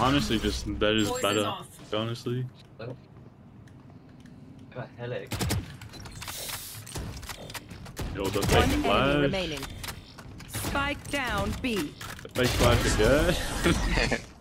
Honestly, just that is Poison's better. off. Honestly. Got headache. Yo, the One fake enemy flash. remaining. Spike down B. The fake flash again.